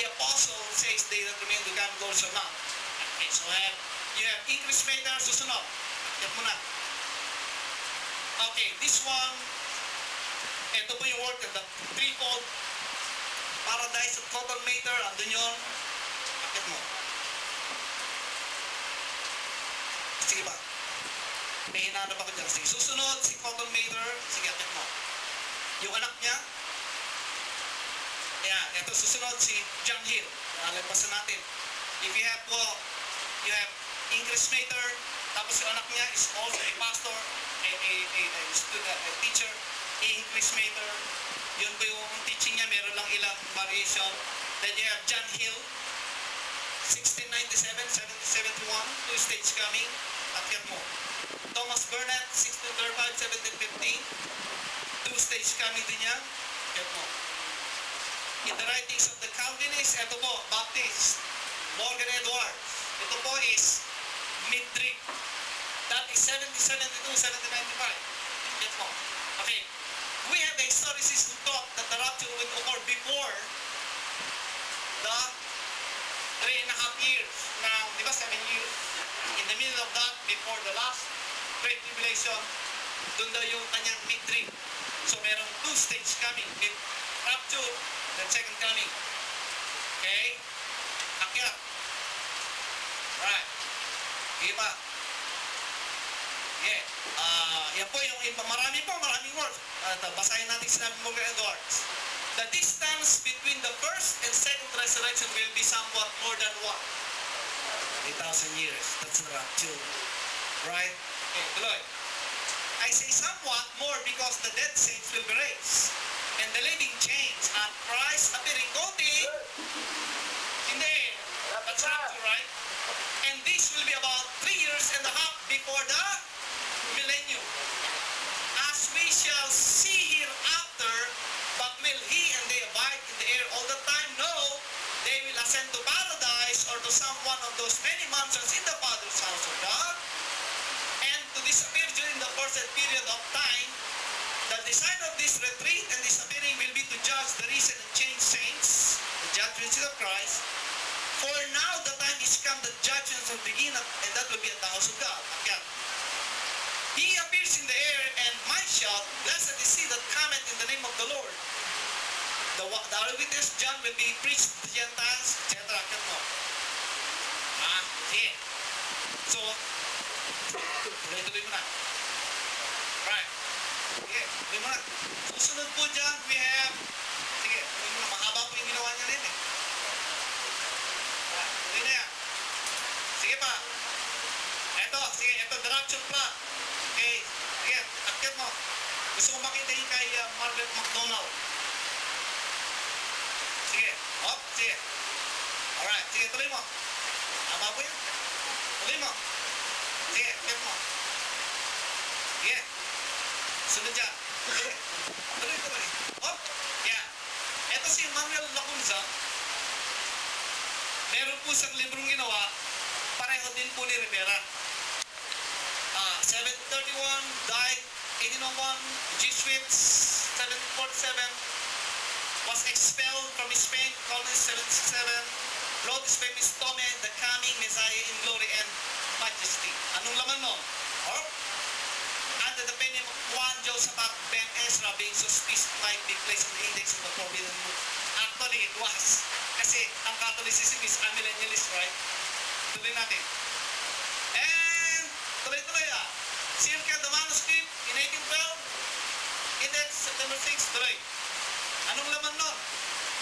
the apostle says they remain the God goals or not. Okay, so I have, you have English maker, susunod. Yan mo na. Okay, this one, ito po yung word, the threefold paradise at total mater, andun yun. Akit mo. Sige ba? May hinahanap ako dyan. Sige, susunod, si total mater, sige, akit mo. Yung anak niya, Ayan, ito susunod si John Hill. Nalagpasan natin. If you have po, you have English major, tapos yung anak niya is also a pastor, a, a, a, a, student, a teacher, English major. Yun po yung teaching niya, meron lang ilang variation. Then you have John Hill, 1697, 1771, two stage coming, at yan mo. Thomas Burnett, 1635, 1715, two stage coming din yan, yan mo. In the writings of the Calvinists, ito po, Baptist, Morgan Edwards. Ito po is Midrick. That is 1772, 1795. Yan po. Okay. We have a historicist who thought that the rapture would occur before the three and a half years ng, di ba, seven years? In the middle of that, before the last Great Tribulation, doon daw yung kanyang midrick. So merong two stage coming. Mid rapture, then second coming. Okay? Akyat. Right. Pa. Yeah. Ah, yan po yung iba. Marami po, maraming words. Uh, basahin natin sinabi mo kay Edwards. The distance between the first and second resurrection will be somewhat more than what? 8,000 years. That's the rapture. Right? Okay, tuloy. I say somewhat more because the dead saints will be raised. And the living chains at Christ appearing only. Hindi. That's rapture, right? And this will be about three years and a half before the millennium. As we shall see hereafter, but will he and they abide in the air all the time? No, they will ascend to paradise or to some one of those many mansions in the Father's house of God, and to disappear during the first period of time. The design of this retreat and disappearing will be to judge the recent and changed saints, the judgment of Christ. For now the time is come that judgments will begin, and that will be at the house of God. Again. He appears in the air and my shout, Blessed is he that cometh in the name of the Lord. The, the eyewitness John will be preached to the Gentiles, etc. Ah, sige. So, tuloy-tuloy mo na. Na. Susunod po dyan, we have, sige. Mahaba po yung ginawa niya rin eh. Ah, tuloy na yan. Sige pa. Eto, sige, eto, rapture plot. Okay, sige, akit mo. Gusto ko makita yung kay uh, Margaret McDonald. Sige, hop, sige. Alright, sige, tuloy mo. Tama po yun. Tuloy mo. Sige, akit mo. Sige. Sunod dyan. Sige. Tuloy, tuloy. Hop, yan. Eto si Manuel Lacunza. Meron po siyang librong ginawa. Pareho din po ni Rivera. Ah, 731, died 1801, Jesuits, 747, was expelled from Spain, colonies 767, wrote his famous Tome, the coming Messiah in glory and majesty. Anong laman nun? Or, under the pen of Juan Josephat Ben Ezra being suspicious might be placed in the index of the forbidden book. Actually, it was. Kasi ang Catholicism is amillennialist, right? Tuloy natin. And, tuloy-tuloy ah. Circa the manuscript in 1812, index September 6, tuloy. Anong laman nun?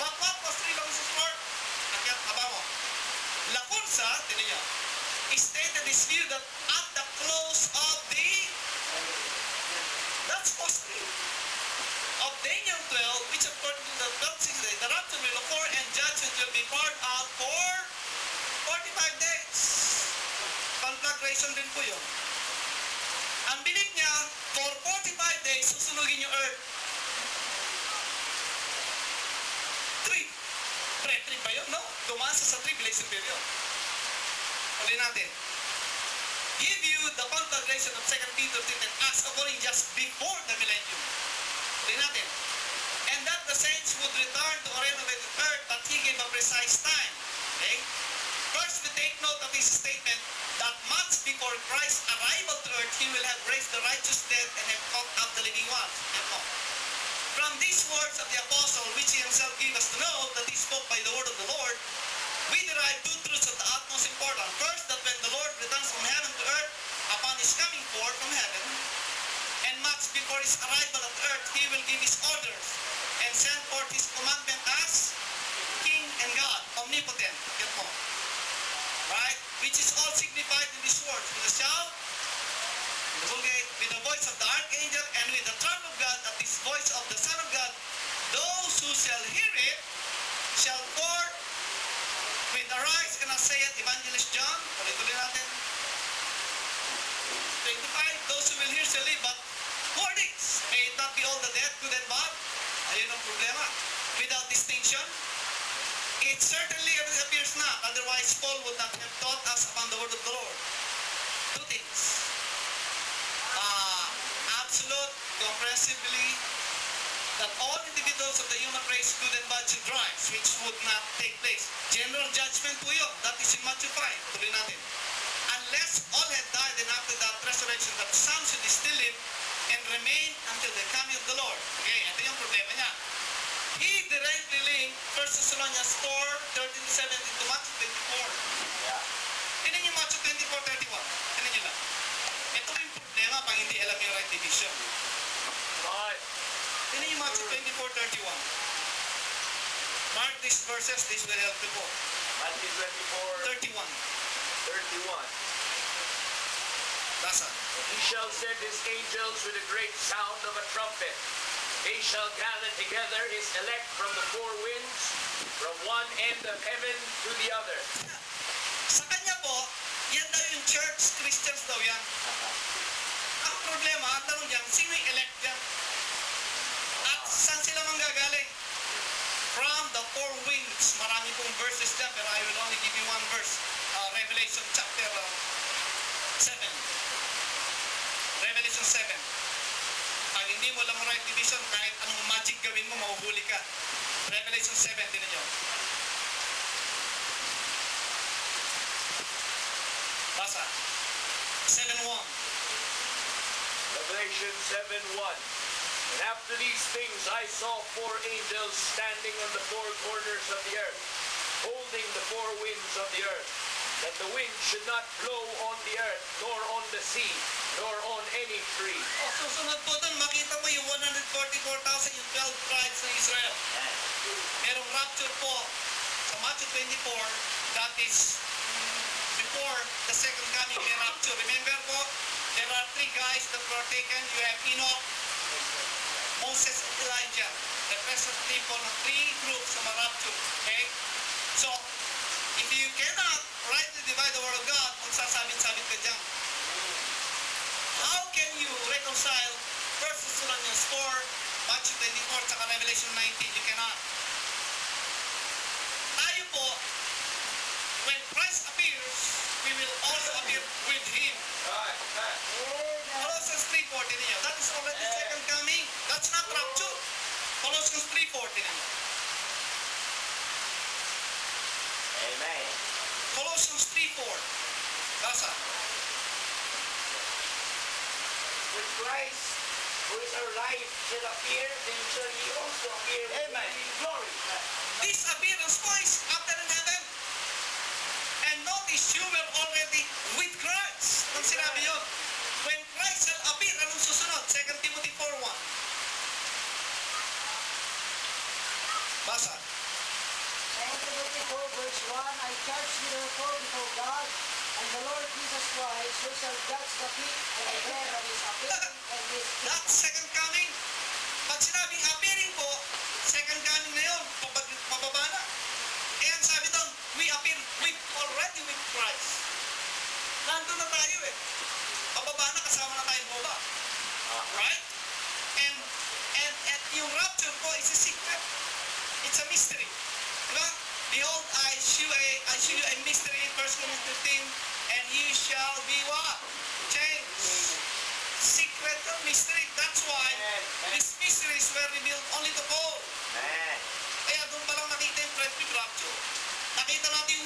But what was three long for? Akyat, haba mo. Lacunza, tinan niyo, stated his view that at the close of the that's possible. Of Daniel 12, which according to the 12th day, the rapture will occur and judgment will be poured out for 45 days. Conflagration din po yun. Ang bilib niya, for 45 days, susunugin yung earth. Three. Pre-trip ba yun? No. Dumasa sa tribulation period. Uli natin. Give you the conflagration of 2 Peter 3 as occurring just before the millennium. Uli natin. And that the saints would return to a renovated earth that he gave a precise time. Okay? First, we take note of his statement that much before Christ's arrival to earth, he will have raised the righteous dead and have caught up the living ones. From these words of the apostle, which he himself gave us to know that he spoke by the word of the Lord, we derive two truths of the utmost importance. First, that when the Lord returns from heaven to earth, upon his coming forth from heaven, and much before his arrival at earth, he will give his orders not. Otherwise, Paul would not have taught us upon the word of the Lord. Two things. Uh, absolute, comprehensively, that all individuals of the human race, good and bad, should which would not take place. General judgment po yun. That is in Matthew 5. Tuloy natin. Unless all had died and after that resurrection, that some should still live and remain until the coming of the Lord. Okay, ito yung problema niya. He directly 1 Thessalonians 4, 13 to 17 to Matthew 24. Yeah. Tinan niyo Matthew 24, 31. Tinan niyo lang. Ito yung problema pag hindi alam yung right division. Right. Tinan niyo Matthew 24, 31. Mark these verses, this will help you po. Matthew 24, 31. 31. Basa. And he shall send his angels with a great sound of a trumpet. They shall gather together his elect from the four winds, from one end of heaven to the other. Sa kanya po, yan daw yung church, Christians daw yan. Ang problema, ang tanong dyan, sino yung elect dyan? At saan sila manggagaling? From the four winds. Marami pong verses dyan, pero I will only give you one verse. Uh, Revelation chapter uh, 7. Revelation 7. Hindi mo alam ang right division, kahit anong magic gawin mo, mahuhuli ka. Revelation 7, tinan nyo. Basa. 7.1. Revelation 7 1. And after these things I saw four angels standing on the four corners of the earth, holding the four winds of the earth, that the wind should not blow on the earth, nor on the sea, nor on any tree. O, susunod po doon, makita mo yung 144,000 yung 12 tribes ng Israel. Merong rapture po sa Matthew 24, that is mm, before the second coming may rapture. Remember po, there are three guys that were taken. You have Enoch, Moses, and Elijah. Representative po ng three groups sa rapture. Okay? So, if you cannot rightly divide the word of God, magsasabit-sabit ka dyan. How can you reconcile 1 Thessalonians 4, Matthew 24, saka Revelation 19? You cannot. Tayo po, when Christ appears, we will also appear with Him. Colossians 3.14 niyo. That is already second coming. That's not rapture. Colossians 3.14 niyo. Amen. Colossians 3.4. Basa. When Christ, who is our life, shall appear, then shall he also appear Amen. in glory. This appearance is after in heaven. And notice you were already why social drugs and the bread of his appeal and his. That second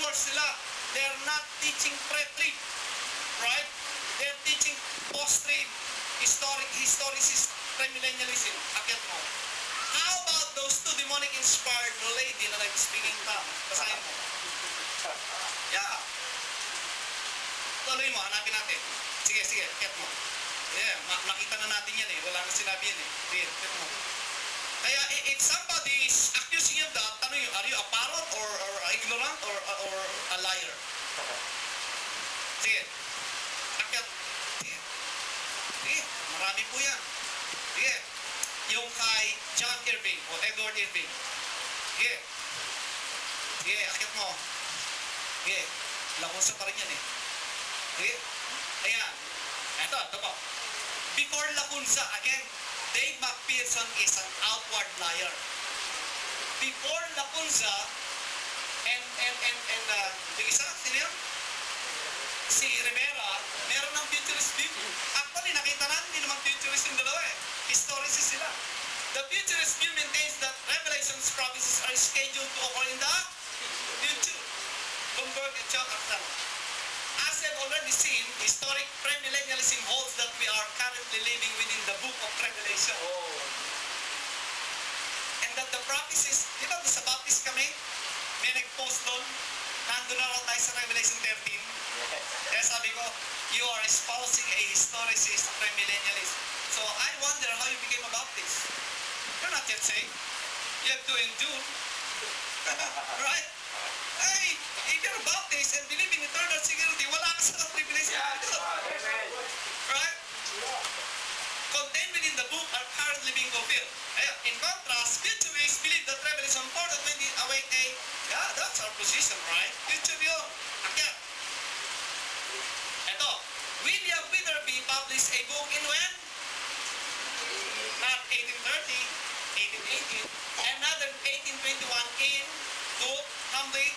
course sila. They're not teaching pre-trib. Right? They're teaching post-trib, historic, historicist, premillennialism. Akit mo. How about those two demonic inspired lady na nag-speaking tongue? Basahin mo. Yeah. Tuloy mo, hanapin natin. Sige, sige, get mo. Yeah, ma- makita na natin yan eh. Wala na sinabi yan eh. Get mo. Kaya i- if ignorant or, or a liar? Sige. Akyat. Sige. Sige, marami po yan. Sige. Yung kay John Irving o Edward Irving. Sige. Sige, akyat mo. Sige. Lakusa pa rin yan eh. Sige. Ayan. Ito, ito po. Before Lacunza, again, Dave McPherson is an outward liar. Before Lacunza, and, and, and, and, uh, yung isa, sino yun? Si Rivera, meron ng futurist view. Actually, nakita natin, hindi naman futurist yung dalawa eh. Historicist sila. The futurist view maintains that Revelation's prophecies are scheduled to occur in the future. Bloomberg and Chuck Artan. As I've already seen, historic you are espousing a historicist premillennialist. So I wonder how you became a Baptist. You're not yet saved. You have to endure. right? Hey, if you're a Baptist and believe in eternal security, wala ka sa privilege. Amen. Right? Contained within the book are currently being fulfilled. Ayan, In contrast, futurists believe that Revelation 4 that when they await a, yeah, that's our position, right? Future yun. Akyat. Ito, William Witherby published a book in when? Not 1830, 1818, another 1821 in book, humbly,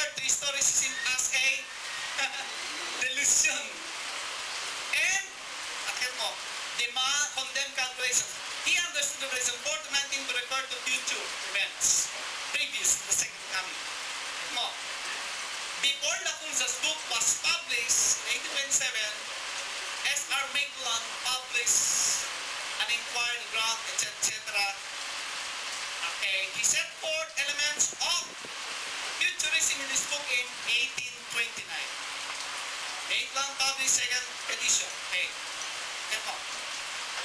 to historicism as a delusion. And, akit mo, Dema condemned calculations. He understood Revelation 4 to 19 to refer to future events, previous to the second coming. Mo, before Lacunza's book was published in 1827, S.R. Maitland published an inquiry grant, etc., etc. Okay, he set forth elements of futurism in his book in 1829. Maitland published second edition. Okay. Ito.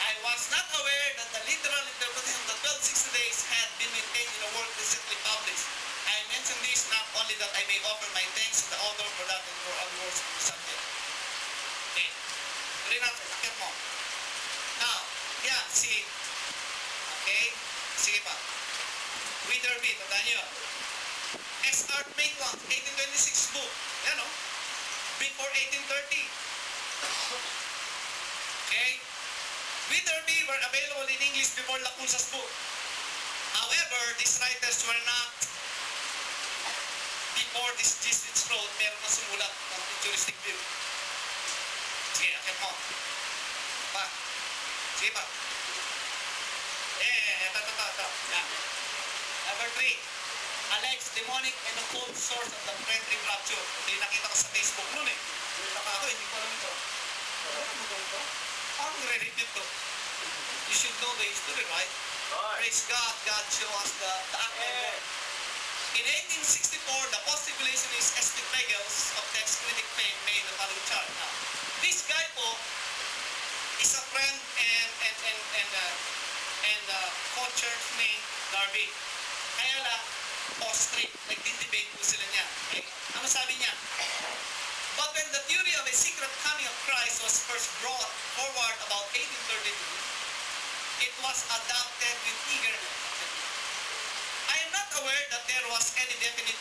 I was not aware that the literal interpretation of the 1260 days had been maintained in a work recently published. I mention this not only that I may offer my thanks to the author for that and for other words on the subject. Okay. Tuloy natin. Akit mo. Now, yan, si... Okay? Sige pa. Witherby, tandaan nyo. S.R. Maitland, 1826 book. Yan o. Before 1830. Okay? Witherby were available in English before Lacunza's book. However, these writers were not before this Jesus wrote, meron na sumulat ng futuristic view. Sige, akit mo. Pa. Sige pa. Eh, ito, ito, ito. Yan. Number three. Alex, demonic and occult source of the pre-trib rapture. Hindi nakita ko sa Facebook noon eh. Naka ako, hindi ko alam ito. Ang re-repeat to. You should know the history, right? Right. Praise God, God show us the, the Amen. work. In 1864, the post-tribulationist S.P. Pagels of text critic fame made the following chart. Now, this guy po post-trip, nagdi-debate po sila niya. Okay? Ano sabi niya? But when the theory of a secret coming of Christ was first brought forward about 1832, it was adopted with eagerness. I am not aware that there was any definite